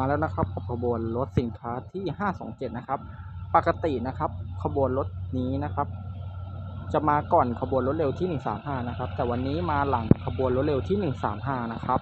มาแล้วนะครับกับขบวนรถสินค้าที่ 527 นะครับ ปกตินะครับขบวนรถนี้นะครับ จะมาก่อนขบวนรถเร็วที่ 135 นะครับ แต่วันนี้มาหลังขบวนรถเร็วที่ 135 นะครับ